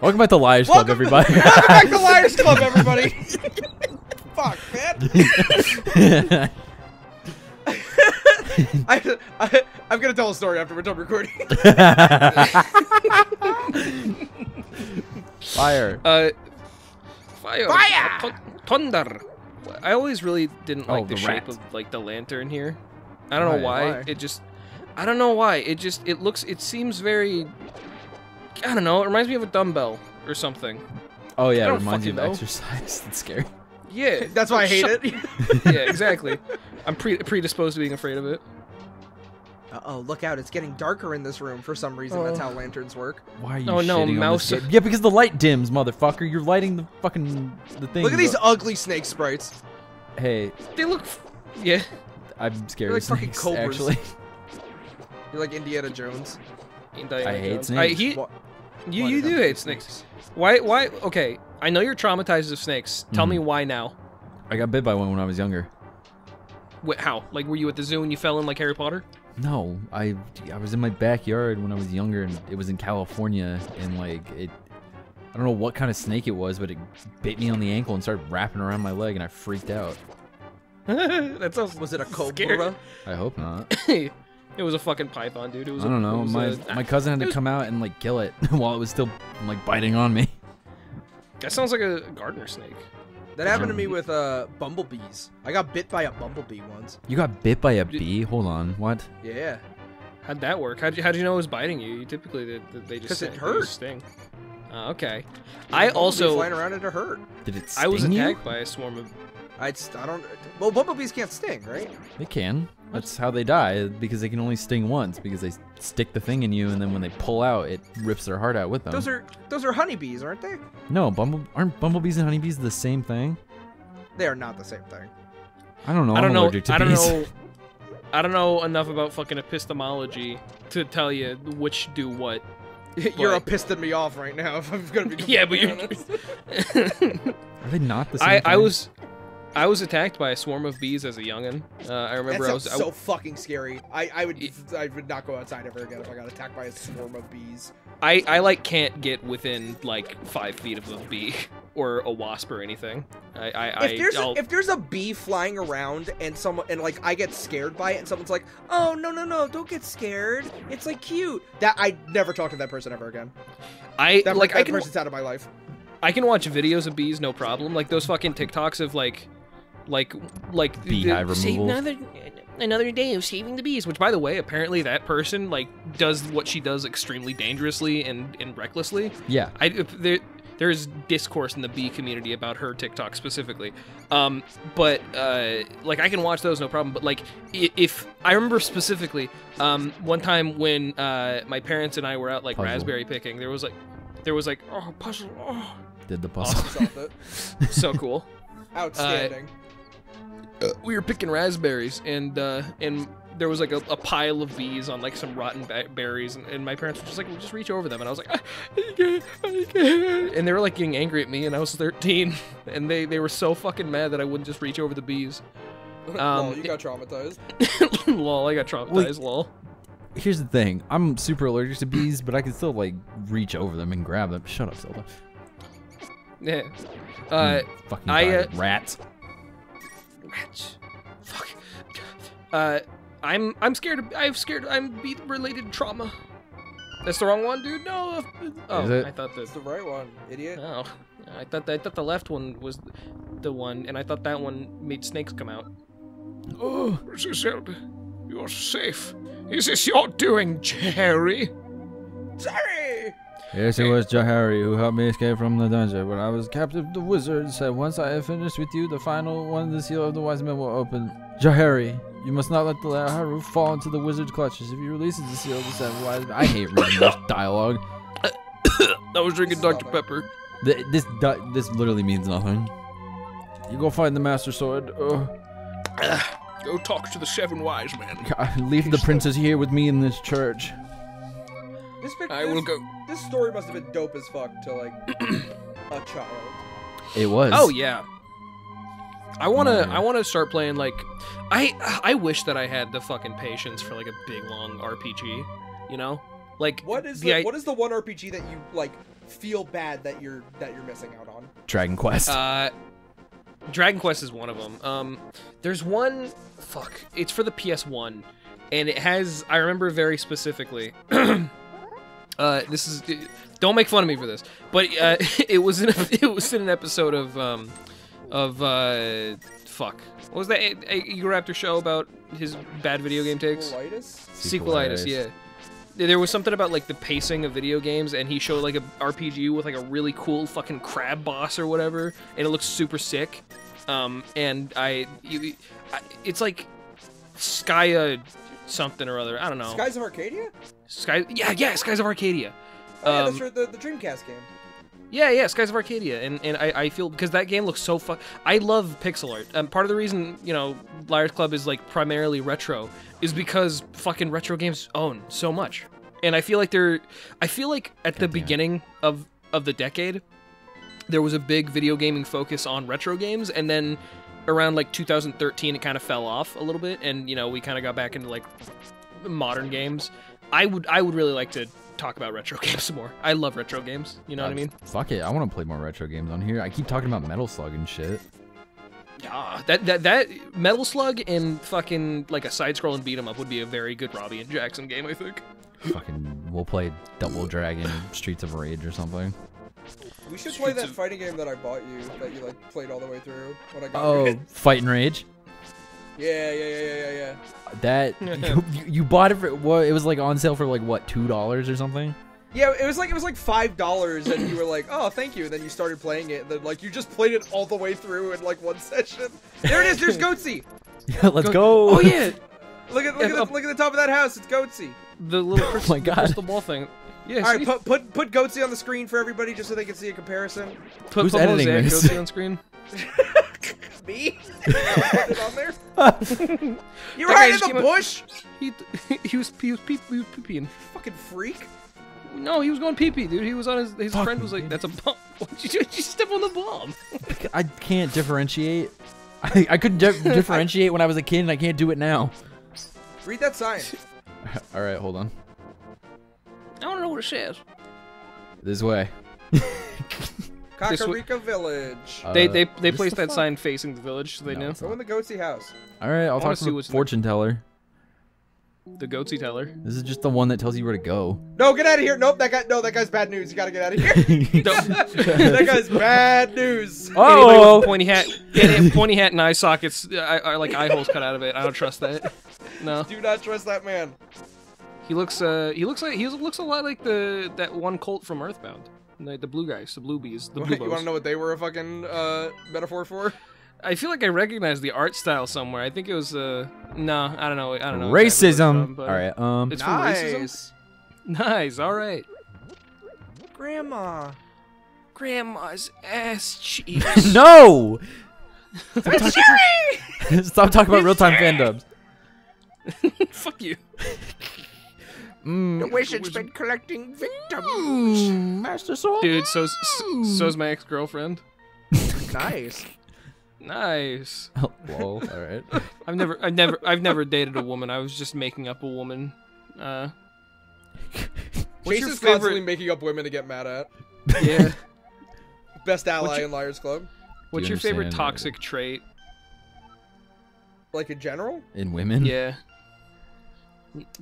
Welcome back to Liars Club, everybody. Welcome back to Liars Club, everybody. Fuck, man. I, I, I'm gonna tell a story after we're done recording. Fire. Uh, fire. Fire! Uh, Thunder. I always really didn't Oh, like the, the shape of like the lantern here. I don't know Why? why. Why? It just, I don't know why. It just, it looks, it seems very. I don't know. It reminds me of a dumbbell or something. Oh yeah, it reminds you of know. exercise. That's scary. Yeah. That's why I hate it. yeah, exactly. I'm pre- predisposed to being afraid of it. Uh oh, look out! It's getting darker in this room for some reason. That's Oh. how lanterns work. Why are you Oh, no, shitting on this mouse- Yeah, because the light dims, motherfucker. You're lighting the fucking the thing. Look at these ugly snake sprites. Hey, They look. f- Yeah. I'm scared They're of like fucking snakes. cobras. Actually, You're like Indiana Jones. Indiana I hate Jones. snakes. I, he, Wha- you why you do do hate snakes. Why? Why? Okay. I know you're traumatized of snakes. Tell Mhm. me why now. I got bit by one when I was younger. Wh- how? Like, were you at the zoo and you fell in like Harry Potter? No, I I was in my backyard when I was younger, and it was in California, and like it. I don't know what kind of snake it was, but it bit me on the ankle and started wrapping around my leg, and I freaked out. that sounds. Was it a scary. cobra? I hope not. it was a fucking python, dude. It was. I a- don't know. My a- my cousin had to was- come out and like kill it while it was still like biting on me. That sounds like a gardener snake. That happened to me with uh bumblebees. I got bit by a bumblebee once. You got bit by a bee? Hold on, what? Yeah. How'd that work? How'd you, how'd you know it was biting you? You typically they, they just 'Cause it sting- they hurt. just sting. Uh, okay. A I bumblebee also flying around and it hurt. Did it sting I was you? attacked by a swarm of. I'd st- I don't. Well, bumblebees can't sting, right? They can. That's how they die because they can only sting once because they stick the thing in you and then when they pull out, it rips their heart out with them. Those are those are honeybees, aren't they? no, bumble aren't bumblebees and honeybees the same thing? They are not the same thing. I don't know. I don't I'm know. to I don't bees. know. I don't know enough about fucking epistemology to tell you which do what. You're But- pissing me off right now. If I'm gonna be Yeah, but you're. Are they not the same? I, I was I was attacked by a swarm of bees as a youngin. Uh, I That remember I was sounds I- so fucking scary. I, I would It- I would not go outside ever again if I got attacked by a swarm of bees. I, I like can't get within like five feet of a bee or a wasp or anything. I I, I If there's I'll- a, if there's a bee flying around and someone and like I get scared by it and someone's like, oh no no no don't get scared it's like cute that I never talk to that person ever again. I That, like that I can person's out of my life. I can watch videos of bees no problem. Like those fucking TikToks of like like like the- Beehive save removal. another another day of saving the bees. Which by the way, apparently that person like does what she does extremely dangerously and and recklessly. Yeah. I there there's discourse in the bee community about her TikTok specifically. Um, but uh, like I can watch those no problem. But like if I remember specifically, um, one time when uh, my parents and I were out like Puzzle. raspberry picking, there was like there was like oh puzzle oh Did the puzzle. Solved it. so cool. Outstanding. We were picking raspberries and uh, and there was like a, a pile of bees on like some rotten ba- berries and, and my parents were just like well, just reach over them and I was like I can't, I can't. and they were like getting angry at me and I was 13 and they they were so fucking mad that I wouldn't just reach over the bees. Lol, um, you got traumatized. lol, I got traumatized. lol. Here's the thing. I'm super allergic to bees, but I can still like reach over them and grab them. Shut up, Zelda. Yeah. Uh, You fucking I, uh, rats. Rats. Fuck. Uh, I'm I'm scared. Of, I'm scared. I'm bee related trauma. That's the wrong one, dude. No. Oh, Is it? I thought That's the right one, idiot. Oh, I thought I thought the left one was the one, and I thought that one made snakes come out. Oh, Zelda, you're safe. Is this your doing, Jerry? Sorry. Yes, it was Jahari who helped me escape from the dungeon. When I was captive, the wizard said, Once I have finished with you, the final one, the seal of the wise men will open. Jahari, you must not let the Haru fall into the wizard's clutches. If he releases the seal of the seven wise men. I hate reading this dialogue. I was drinking Stop Dr it. Pepper. Th- This this literally means nothing. You go find the master sword. Go talk to the seven wise men. God, leave the princess here with me in this church. This, pic- I this, will go. This story must have been dope as fuck to like a child. It was. Oh yeah. I wanna Yeah. I wanna start playing like I I wish that I had the fucking patience for like a big long RPG, you know? Like What is the the, what is the one RPG that you like feel bad that you're that you're missing out on? Dragon Quest. uh Dragon Quest is one of them. Um there's one fuck, it's for the PS1 and it has I remember very specifically uh this is don't make fun of me for this, but uh it was in a, it was in an episode of um of uh fuck. What was that A- A- Egoraptor show about his bad video game takes? Colitis? Sequelitis, yeah. There was something about like the pacing of video games, and he showed like a RPG with like a really cool fucking crab boss or whatever, and it looks super sick. Um, and I, you, I it's like Skya something or other. I don't know. Skies of Arcadia? Sky, yeah, yeah, Skies of Arcadia. Oh, yeah, Um, that's right, the, the Dreamcast game. Yeah, yeah, Skies of Arcadia, and and I, I feel because that game looks so fun. I love pixel art. Um, part of the reason you know Liars Club is like primarily retro is because fucking retro games own so much, and I feel like they're. I feel like at the Goddamn. beginning of of the decade, there was a big video gaming focus on retro games, and then around like 2013 it kind of fell off a little bit, and you know we kind of got back into like modern games. I would I would really like to talk about retro games more. I love retro games. You know what I mean? Fuck it, I want to play more retro games on here. I keep talking about Metal Slug and shit. Yeah, that that that Metal Slug and fucking like a side-scrolling beat 'em up would be a very good Robbie and Jackson game, I think. Fucking, we'll play Double Dragon, Streets of Rage or something. We should play that fighting game that I bought you that you like played all the way through when I got Oh, it. Fight'N Rage. Yeah, yeah, yeah, yeah, yeah, yeah. That you, you bought it for what? It was like on sale for like what two dollars or something. Yeah, it was like it was like five dollars, and you were like, "Oh, thank you." And then you started playing it, and then like you just played it all the way through in like one session. There it is. There's Goatsy. Yeah, let's go. Oh yeah, Look at look Yeah, at the, up- look at the top of that house. It's Goatsy. the little oh crystal, my God. the crystal ball thing. Yeah, All right, put put put Goatsy on the screen for everybody, just so they can see a comparison. put, Who's put editing Mosaic this? Goatee on screen. Me? Put it on there. You're That guy hiding in the came up- bush, He he was he was pee he was peeing. fucking freak. No, he was going pee pee, dude. He was on his his Fuck friend was like, "That's a bomb." Why'd you, why'd you step on the bomb? I can't differentiate. I, I couldn't di- differentiate when I was a kid, and I can't do it now. Read that sign. All right, hold on. I don't know what it says. This way. This w- Kakariko Village. they Uh, they they this placed the that fuck? sign facing the village, so they No, knew. it's Go in the Goatsy house. All right, I'll wanna talk to the what's in the- fortune teller. The goatsy teller. This is just the one that tells you where to go. No, get out of here. Nope, that guy. No, that guy's bad news. You gotta get out of here. that guy's bad news. Anybody oh, with pointy hat, yeah, pointy hat and eye sockets, I, I like eye holes cut out of it. I don't trust that. No, Do not trust that man. He looks uh he looks like he looks a lot like the that one cult from Earthbound, the, the blue guys, the blue bees, the blue you want to know what they were a fucking uh, metaphor for? I feel like I recognize the art style somewhere. I think it was uh no, I don't know, I don't know. exactly racism. from, All right, um, It's from racism. Nice. Nice. All right. Grandma. Grandma's ass cheeks. no. Stop talking about real time fandubs. Fuck you. Mm, wizard's been collecting victims. mm, Master Sword. Dude, so's so's my ex girlfriend. Nice. Nice. Oh, lol. All right. I've never, I've never, I've never dated a woman. I was just making up a woman. Uh, what's Chase your is constantly making up women to get mad at. Yeah. Best ally your- in Liars Club. What's you your favorite understand, uh, toxic trait? Like in general. In women. Yeah.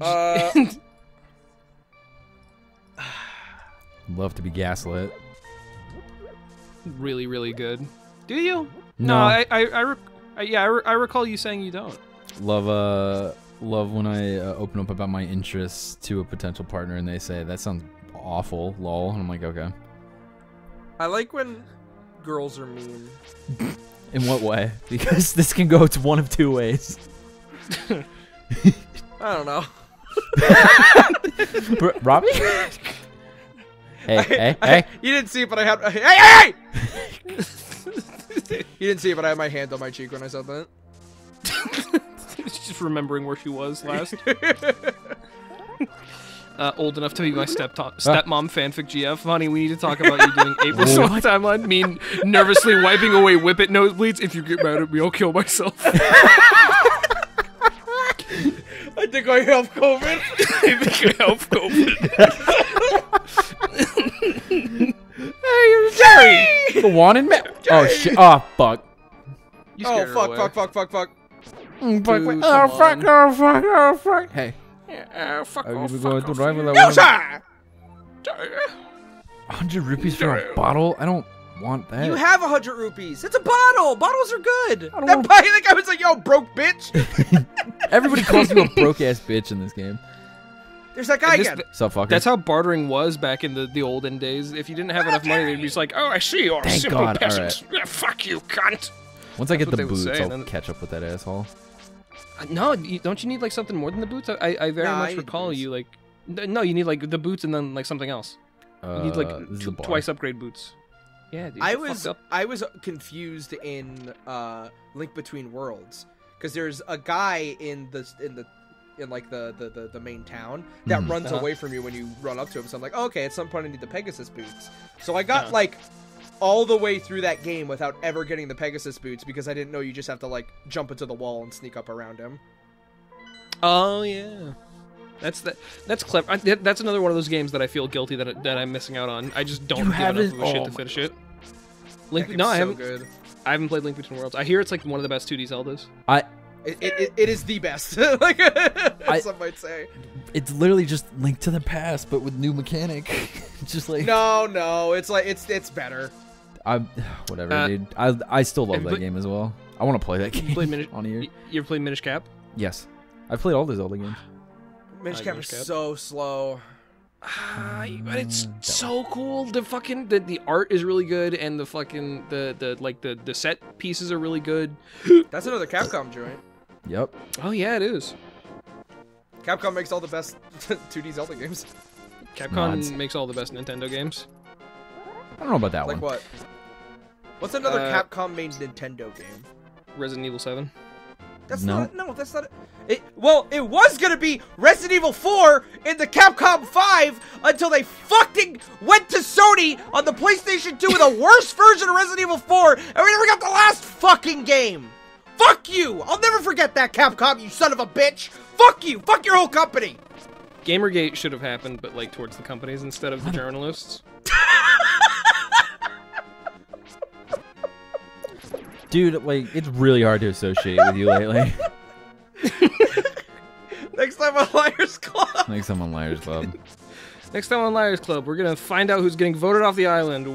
Uh, Love to be gaslit. really, really good. Do you? No. I, I, I, I yeah, I, re- I recall you saying you don't. Love uh love when I uh, open up about my interests to a potential partner and they say that sounds awful, lol. And I'm like, okay. I like when girls are mean. In what way? Because this can go to one of two ways. I don't know. Robbie? Hey, hey, I- hey. You didn't see it, but I had. Hey, hey, hey! you didn't see it, but I had my hand on my cheek when I said that. just remembering where she was last. uh, old enough to be my stepto- stepmom fanfic GF. Honey, we need to talk about you doing April Song timeline. Mean nervously wiping away whippet nosebleeds. If you get mad at me, I'll kill myself. I think I have COVID. I think I have COVID. Jerry! Go on and ma- Oh shit! Oh fuck! You oh fuck, fuck, fuck, fuck, fuck. Mm, fuck, Dude, oh come fuck! Oh fuck! Oh fuck! Hey, Yeah, uh, fuck are off, you fuck going to off, rival you. that one? Hundred rupees for a bottle? I don't want that. You have a hundred rupees. It's a bottle. Bottles are good. I don't That want- that guy was like, "Yo, broke bitch." Everybody calls you a broke ass bitch in this game. There's that guy This- again. Sup, fucker? That's how bartering was back in the, the olden days. If you didn't have enough money, they'd be just like, "Oh, I see you're a Thank simple God, peasant. Yeah, fuck you, cunt." Once I get the boots, say, I'll then- catch up with that asshole. Uh, No, you, don't you need like something more than the boots? I, I, I very Nah, much need the recall you like. No, you need like the boots and then like something else. You need like Uh, this is tw- the bar. twice upgrade boots. Yeah, dude. I was up. I was confused in uh, Link Between Worlds because there's a guy in the in the in like the the, the, the main town that Mhm. runs Uh-huh. away from you when you run up to him. So I'm like, okay, at some point I need the Pegasus boots. So I got Yeah. like all the way through that game without ever getting the Pegasus boots because I didn't know you just have to like jump into the wall and sneak up around him. Oh yeah, that's that. That's clever. I, that's another one of those games that I feel guilty that that I'm missing out on. I just don't You give enough haven't- of a shit oh to my finish it. That Link, game's no, I haven't. good. I haven't played Link Between Worlds. I hear it's like one of the best 2D Zeldas. I. It, it, it, it is the best. like some might say. It's literally just Link to the Past, but with new mechanic. just like No, no, it's like it's it's better. I'm whatever, Uh, dude. I I still love that played- game as well. I want to play that You game played Minish. on here. You, you ever played Minish Cap? Yes, I've played all the Zelda games. Minish Cap Minish is Cap. so slow. Ah, but it's so cool. The fucking the, the art is really good, and the fucking the the like the the set pieces are really good. That's another Capcom joint. Yep. Oh yeah, it is. Capcom makes all the best 2D Zelda games. Capcom Mods. makes all the best Nintendo games. I don't know about that Like one. Like what? What's another Uh, Capcom made Nintendo game? Resident Evil Seven. That's no. not no, that's not it. Well, it was gonna be Resident Evil 4 in the Capcom 5 until they fucking went to Sony on the PlayStation 2 with a worse version of Resident Evil 4, and we never got the last fucking game. Fuck you! I'll never forget that Capcom, you son of a bitch. Fuck you! Fuck your whole company. Gamergate should have happened, but like towards the companies instead of the journalists. Dude, like it's really hard to associate with you lately. Next time on Liars Club. Next time on Liars Club. Next time on Liars Club, we're gonna find out who's getting voted off the island.